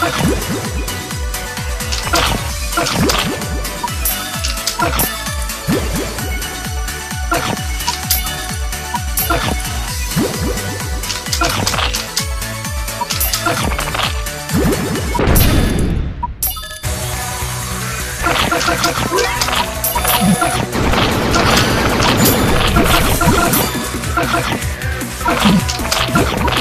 Let's go.